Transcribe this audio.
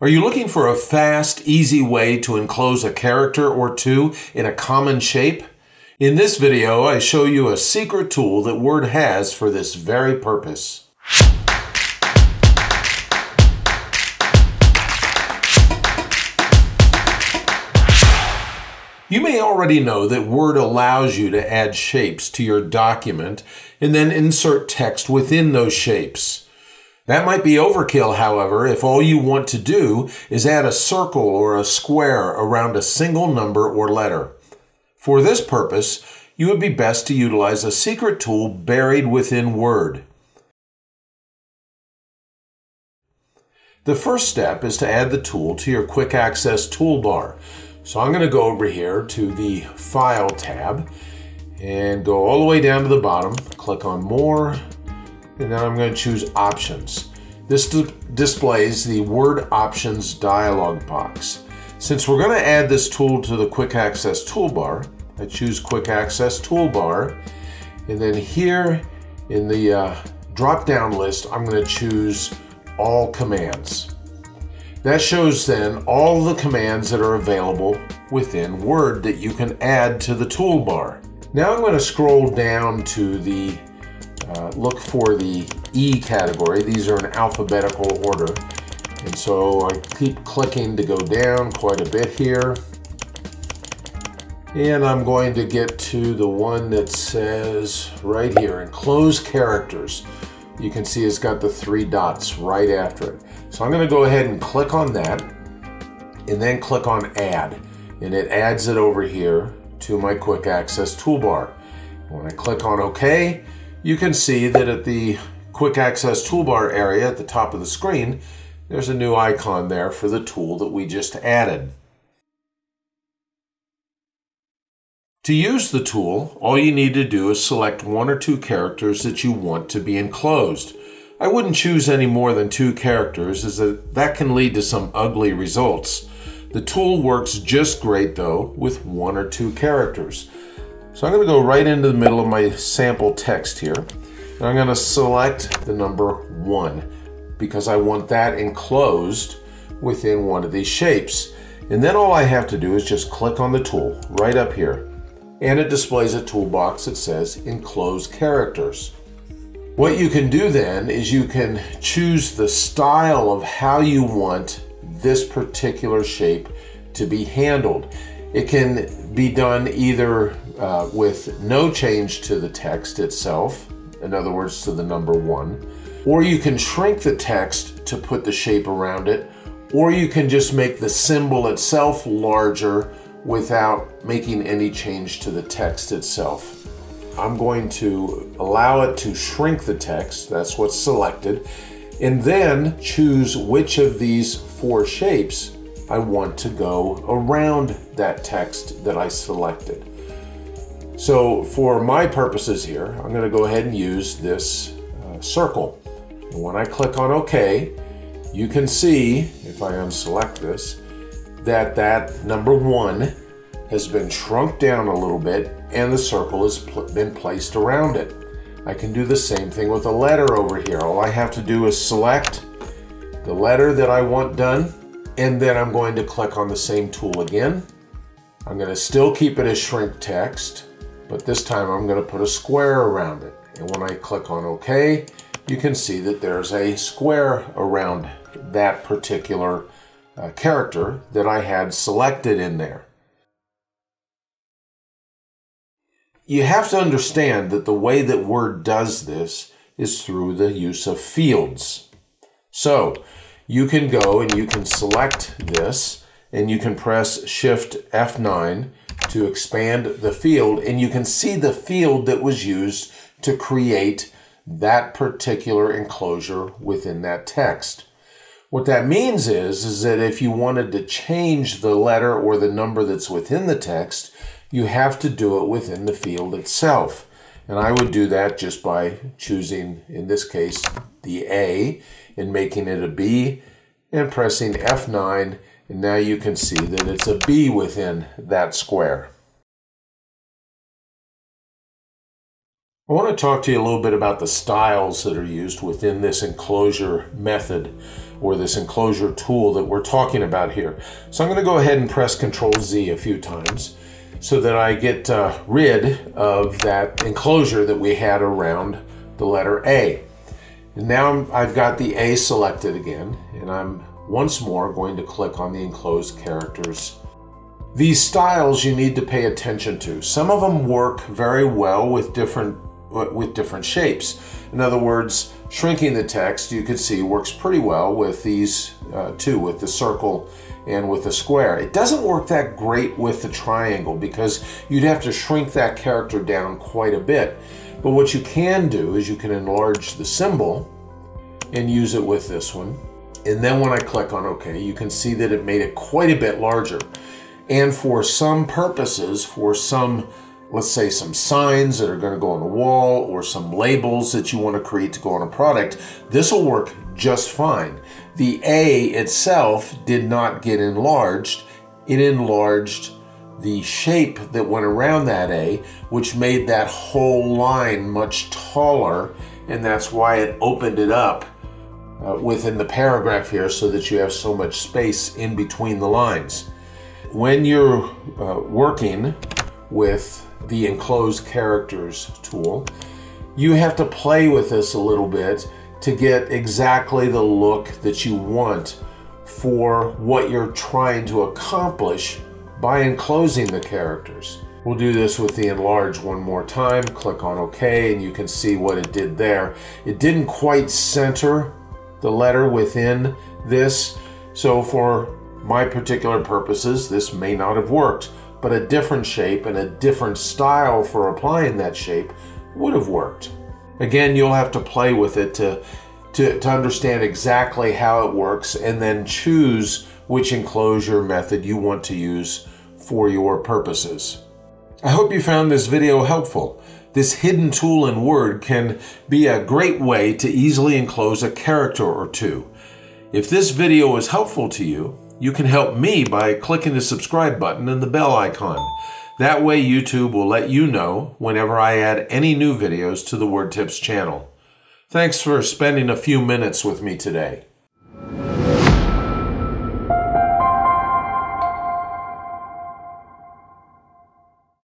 Are you looking for a fast, easy way to enclose a character or two in a common shape? In this video, I show you a secret tool that Word has for this very purpose. You may already know that Word allows you to add shapes to your document and then insert text within those shapes. That might be overkill, however, if all you want to do is add a circle or a square around a single number or letter. For this purpose, you would be best to utilize a secret tool buried within Word. The first step is to add the tool to your quick access toolbar. So I'm going to go over here to the File tab and go all the way down to the bottom, click on More, and then I'm going to choose Options. This displays the Word Options dialog box. Since we're going to add this tool to the Quick Access toolbar, I choose Quick Access Toolbar, and then here in the uh, drop-down list, I'm going to choose All Commands. That shows then all the commands that are available within Word that you can add to the toolbar. Now I'm going to scroll down to the uh, look for the E category. These are in alphabetical order. And so I keep clicking to go down quite a bit here. And I'm going to get to the one that says right here, enclose characters. You can see it's got the three dots right after it. So I'm going to go ahead and click on that and then click on add. And it adds it over here to my quick access toolbar. When I click on OK, you can see that at the quick access toolbar area at the top of the screen, there's a new icon there for the tool that we just added. To use the tool, all you need to do is select one or two characters that you want to be enclosed. I wouldn't choose any more than two characters as that can lead to some ugly results. The tool works just great though with one or two characters. So I'm going to go right into the middle of my sample text here. And I'm going to select the number 1 because I want that enclosed within one of these shapes. And then all I have to do is just click on the tool right up here. And it displays a toolbox that says Enclose Characters. What you can do then is you can choose the style of how you want this particular shape to be handled. It can be done either uh, with no change to the text itself, in other words, to the number one, or you can shrink the text to put the shape around it, or you can just make the symbol itself larger without making any change to the text itself. I'm going to allow it to shrink the text, that's what's selected, and then choose which of these four shapes I want to go around that text that I selected. So for my purposes here, I'm going to go ahead and use this uh, circle. And when I click on OK, you can see, if I unselect this, that that number one has been shrunk down a little bit and the circle has pl been placed around it. I can do the same thing with a letter over here. All I have to do is select the letter that I want done and then I'm going to click on the same tool again. I'm going to still keep it as shrink text but this time I'm going to put a square around it. And when I click on OK, you can see that there's a square around that particular uh, character that I had selected in there. You have to understand that the way that Word does this is through the use of fields. So you can go and you can select this and you can press Shift F9 to expand the field and you can see the field that was used to create that particular enclosure within that text. What that means is, is that if you wanted to change the letter or the number that's within the text, you have to do it within the field itself. And I would do that just by choosing, in this case, the A and making it a B and pressing F9 and now you can see that it's a B within that square. I want to talk to you a little bit about the styles that are used within this enclosure method or this enclosure tool that we're talking about here. So I'm going to go ahead and press Control Z a few times so that I get uh, rid of that enclosure that we had around the letter A. And now I've got the A selected again and I'm once more going to click on the enclosed characters these styles you need to pay attention to. Some of them work very well with different with different shapes. In other words, shrinking the text, you could see, works pretty well with these uh, two, with the circle and with the square. It doesn't work that great with the triangle because you'd have to shrink that character down quite a bit. But what you can do is you can enlarge the symbol and use it with this one. And then when I click on OK, you can see that it made it quite a bit larger. And for some purposes, for some let's say some signs that are going to go on a wall or some labels that you want to create to go on a product, this will work just fine. The A itself did not get enlarged. It enlarged the shape that went around that A, which made that whole line much taller, and that's why it opened it up uh, within the paragraph here so that you have so much space in between the lines. When you're uh, working with the enclosed characters tool. You have to play with this a little bit to get exactly the look that you want for what you're trying to accomplish by enclosing the characters. We'll do this with the enlarge one more time. Click on OK and you can see what it did there. It didn't quite center the letter within this. So for my particular purposes, this may not have worked but a different shape and a different style for applying that shape would have worked. Again, you'll have to play with it to, to, to understand exactly how it works and then choose which enclosure method you want to use for your purposes. I hope you found this video helpful. This hidden tool in Word can be a great way to easily enclose a character or two. If this video was helpful to you, you can help me by clicking the subscribe button and the bell icon. That way YouTube will let you know whenever I add any new videos to the Word Tips channel. Thanks for spending a few minutes with me today.